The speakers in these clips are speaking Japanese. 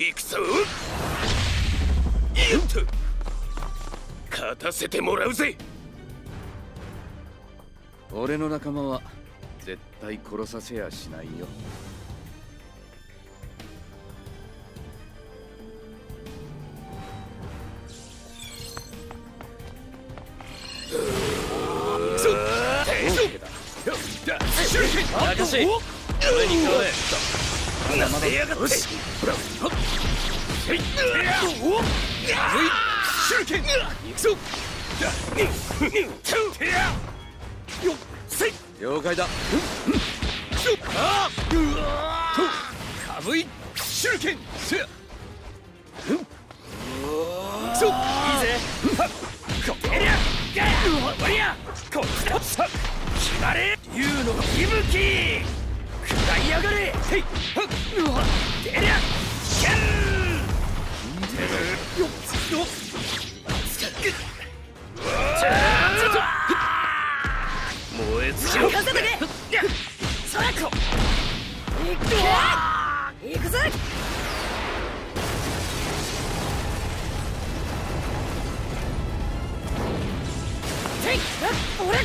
行くぞよっと勝たせてもらうぜ。俺の仲間は絶対殺させやしないよ。中し俺に代われなめやがって手剣行くぞ了解だ。かぶい手剣せや行くぞいいぜこてりゃおりゃこっちだ。決まれ竜の息吹らいやがれ。へい。はっうわ。てりゃ。キャン。よ。っよっ燃え尽きろ任せとけそらこいく行くぜてい俺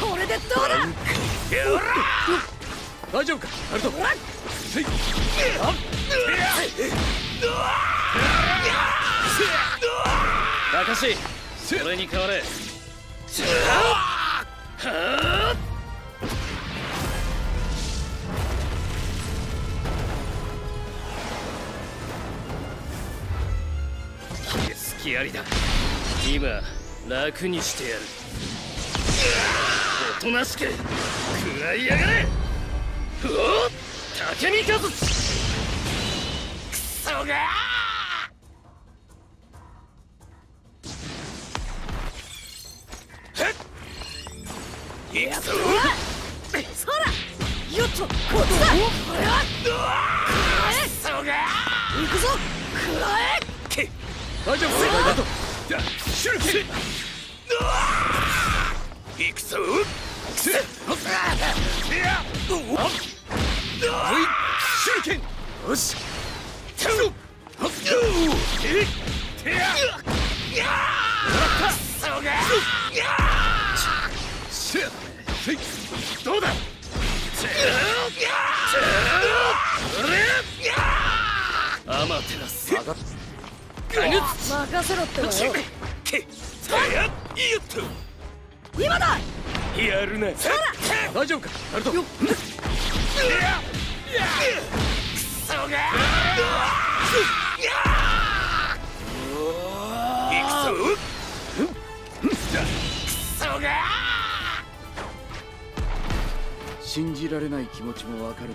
これでどうだ大丈夫か？ナルト。高し俺に代われ。好きありだ。今楽にしてやる。おとなしく食らいやがれ竹見和クソが行くそらよっとこっちだ俺はクソが行くぞくらえ大丈夫かナルト手裏剣行くぞ手裏剣よ。しどうだアマテラス上がっ任せろってばよ今だやるな大丈夫か？ナルト行くぞ。クソが。信じられない気持ちもわかる